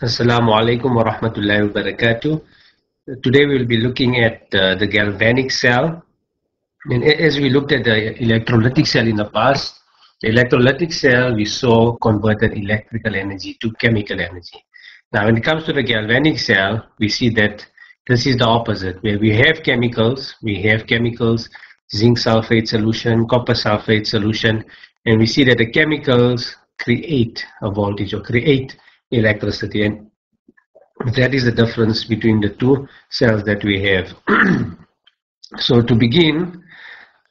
Assalamu alaikum wa rahmatullahi wa barakatuh. Today we will be looking at uh, the galvanic cell. And as we looked at the electrolytic cell in the past, the electrolytic cell we saw converted electrical energy to chemical energy. Now when it comes to the galvanic cell, we see that this is the opposite, where we have chemicals, we have chemicals, zinc sulfate solution, copper sulfate solution, and we see that the chemicals create a voltage or create electricity. And that is the difference between the two cells that we have. So to begin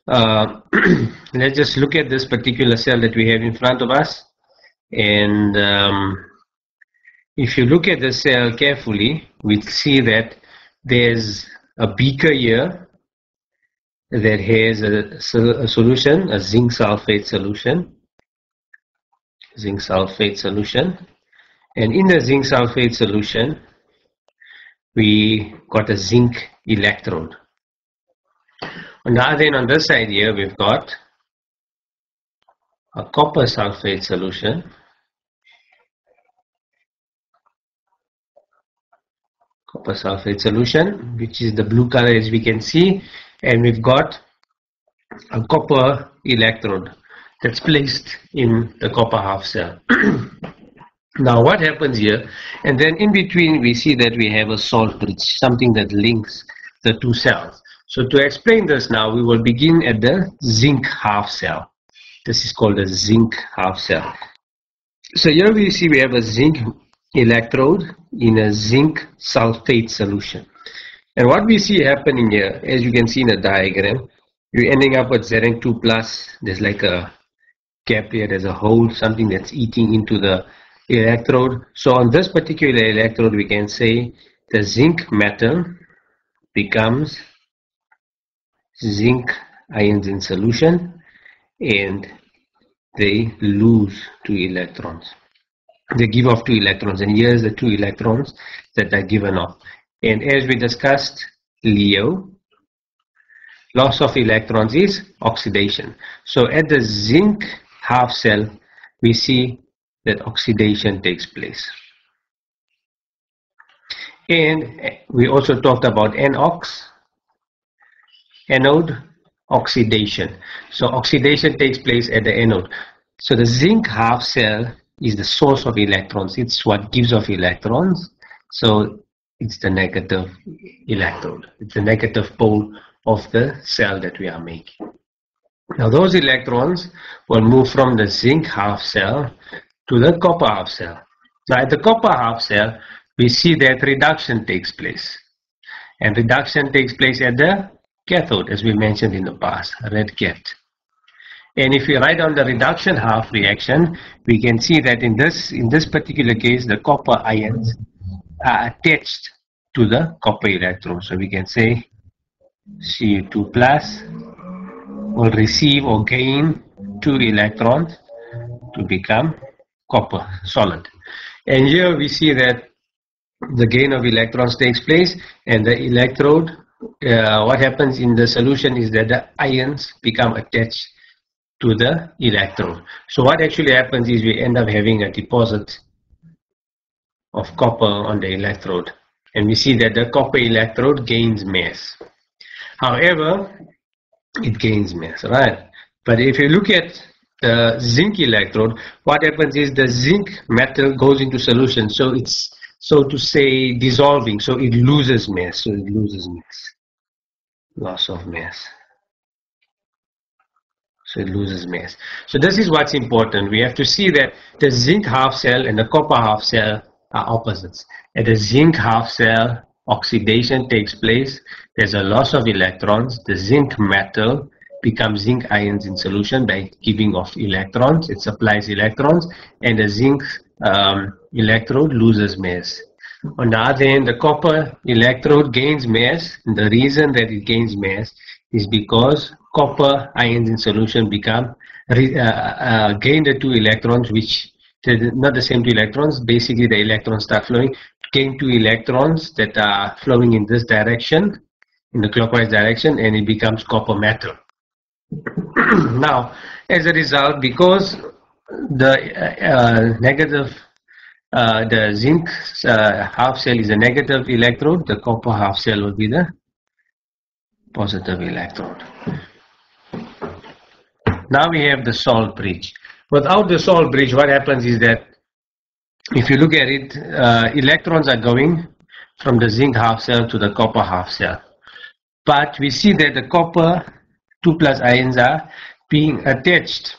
uh, let's just look at this particular cell that we have in front of us. And um, if you look at the cell carefully we see that there's a beaker here that has a, a solution a zinc sulfate solution. Zinc sulfate solution and in the zinc sulfate solution, we got a zinc electrode. Now then on this side here, we've got a copper sulfate solution. Copper sulfate solution, which is the blue color as we can see. And we've got a copper electrode that's placed in the copper half cell. Now what happens here, and then in between we see that we have a salt bridge, something that links the two cells. So to explain this now, we will begin at the zinc half cell. This is called a zinc half cell. So here we see we have a zinc electrode in a zinc sulfate solution. And what we see happening here, as you can see in the diagram, you're ending up with Zn2 plus, there's like a gap here, there's a hole, something that's eating into the electrode. So on this particular electrode, we can say the zinc metal becomes zinc ions in solution and they lose two electrons. They give off two electrons and here's the two electrons that are given off. And as we discussed, Leo, loss of electrons is oxidation. So at the zinc half cell, we see that oxidation takes place. And we also talked about NOx, anode oxidation. So oxidation takes place at the anode. So the zinc half cell is the source of electrons. It's what gives off electrons. So it's the negative electrode. It's the negative pole of the cell that we are making. Now those electrons will move from the zinc half cell to the copper half cell. Now at the copper half cell, we see that reduction takes place. And reduction takes place at the cathode, as we mentioned in the past, red cat. And if we write down the reduction half reaction, we can see that in this, in this particular case, the copper ions are attached to the copper electrode. So we can say Cu2 plus will receive or gain two electrons to become copper solid. And here we see that the gain of electrons takes place and the electrode, uh, what happens in the solution is that the ions become attached to the electrode. So what actually happens is we end up having a deposit of copper on the electrode. And we see that the copper electrode gains mass. However, it gains mass, right? But if you look at the zinc electrode, what happens is the zinc metal goes into solution. So it's, so to say, dissolving. So it loses mass. So it loses mass. Loss of mass. So it loses mass. So this is what's important. We have to see that the zinc half cell and the copper half cell are opposites. At the zinc half cell, oxidation takes place. There's a loss of electrons. The zinc metal becomes zinc ions in solution by giving off electrons. It supplies electrons and the zinc um, electrode loses mass. On the other hand, the copper electrode gains mass. The reason that it gains mass is because copper ions in solution become uh, uh, gain the two electrons which not the same two electrons basically the electrons start flowing gain two electrons that are flowing in this direction in the clockwise direction and it becomes copper metal now, as a result, because the uh, uh, negative uh, the zinc uh, half cell is a negative electrode, the copper half cell will be the positive electrode. Now we have the salt bridge. Without the salt bridge, what happens is that if you look at it, uh, electrons are going from the zinc half cell to the copper half cell. But we see that the copper 2 plus ions are being attached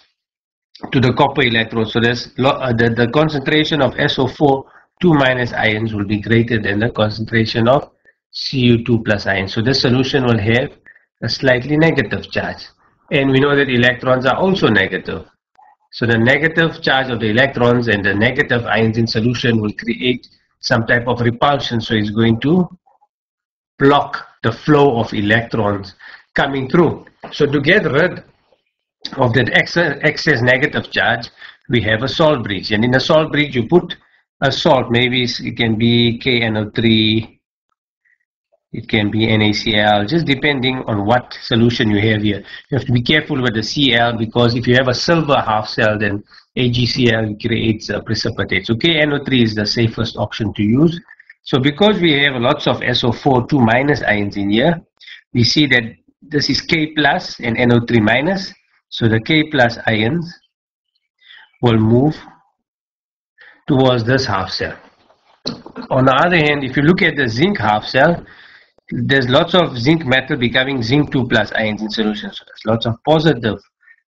to the copper electrode. So there's uh, the, the concentration of SO4 2 minus ions will be greater than the concentration of Cu2 plus ions. So this solution will have a slightly negative charge. And we know that electrons are also negative. So the negative charge of the electrons and the negative ions in solution will create some type of repulsion. So it's going to block the flow of electrons coming through. So to get rid of that excess, excess negative charge, we have a salt bridge. And in a salt bridge, you put a salt, maybe it can be KNO3, it can be NaCl, just depending on what solution you have here. You have to be careful with the Cl because if you have a silver half cell, then AgCl creates a precipitate. So KNO3 is the safest option to use. So because we have lots of SO4 2 minus ions in here, we see that this is K plus and NO3 minus. So the K plus ions will move towards this half cell. On the other hand, if you look at the zinc half cell, there's lots of zinc metal becoming zinc 2 plus ions in solution. So there's lots of positive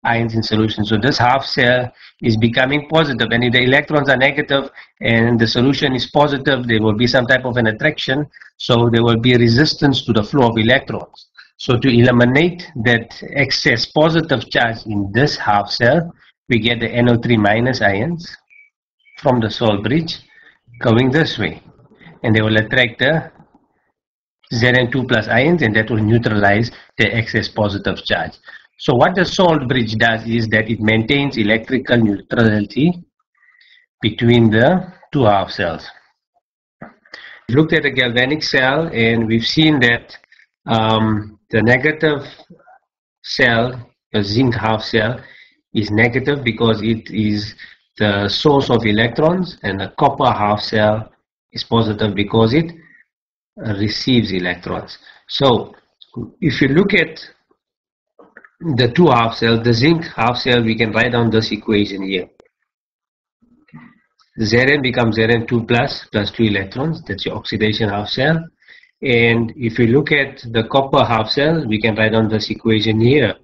ions in solution. So this half cell is becoming positive and if the electrons are negative and the solution is positive, there will be some type of an attraction. So there will be resistance to the flow of electrons. So to eliminate that excess positive charge in this half cell, we get the NO3 minus ions from the salt bridge going this way. And they will attract the Zn2 plus ions and that will neutralize the excess positive charge. So what the salt bridge does is that it maintains electrical neutrality between the two half cells. We looked at a galvanic cell and we've seen that um, the negative cell, the zinc half cell, is negative because it is the source of electrons and the copper half cell is positive because it receives electrons. So if you look at the two half cells, the zinc half cell, we can write down this equation here. Zn becomes Zn2 plus, plus 2 electrons, that's your oxidation half cell. And if you look at the copper half cell, we can write down this equation here,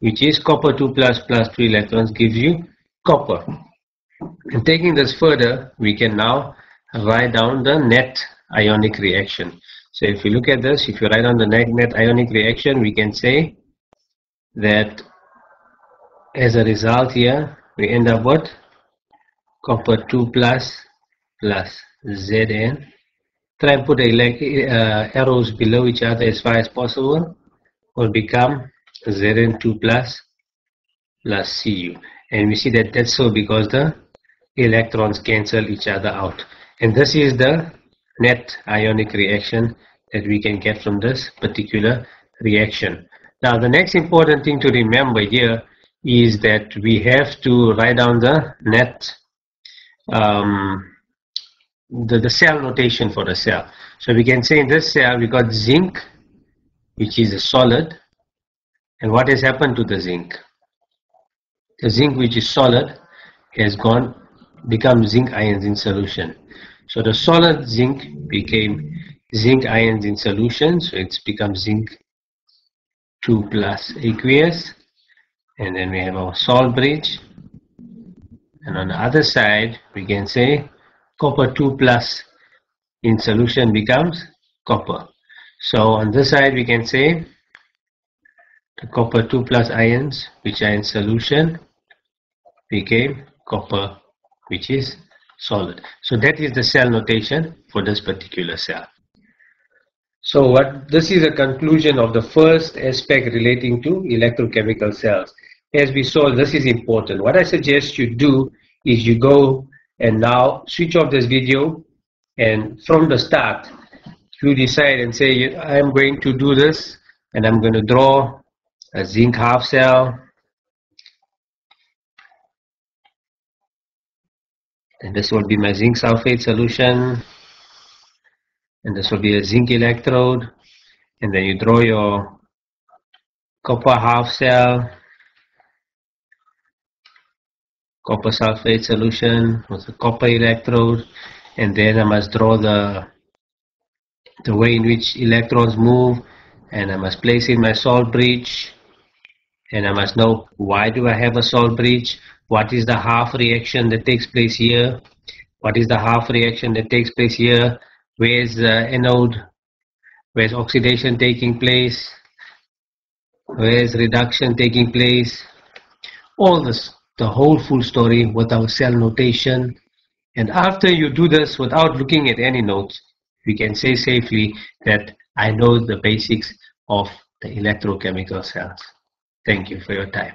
which is copper 2 plus plus 3 electrons gives you copper. And taking this further, we can now write down the net ionic reaction. So if you look at this, if you write down the net, net ionic reaction, we can say that as a result here, we end up with copper 2 plus plus Zn. Try and put the uh, arrows below each other as far as possible. Will become Zn2 plus plus Cu. And we see that that's so because the electrons cancel each other out. And this is the net ionic reaction that we can get from this particular reaction. Now the next important thing to remember here is that we have to write down the net um, the, the cell notation for the cell. So we can say in this cell we got zinc which is a solid and what has happened to the zinc? The zinc which is solid has gone become zinc ions in solution. So the solid zinc became zinc ions in solution, so it's become zinc 2 plus aqueous. And then we have our salt bridge. And on the other side, we can say copper 2 plus in solution becomes copper. So on this side, we can say the copper 2 plus ions, which are in solution, became copper, which is solid. So that is the cell notation for this particular cell. So what this is a conclusion of the first aspect relating to electrochemical cells. As we saw, this is important. What I suggest you do is you go and now switch off this video and from the start you decide and say I'm going to do this and I'm going to draw a zinc half cell. And this will be my zinc sulfate solution. And this will be a zinc electrode. And then you draw your copper half cell copper sulfate solution with a copper electrode and then I must draw the the way in which electrons move and I must place in my salt bridge and I must know why do I have a salt bridge what is the half reaction that takes place here what is the half reaction that takes place here where is the anode where is oxidation taking place where is reduction taking place all this the whole full story with our cell notation and after you do this without looking at any notes we can say safely that I know the basics of the electrochemical cells. Thank you for your time.